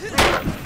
Huh?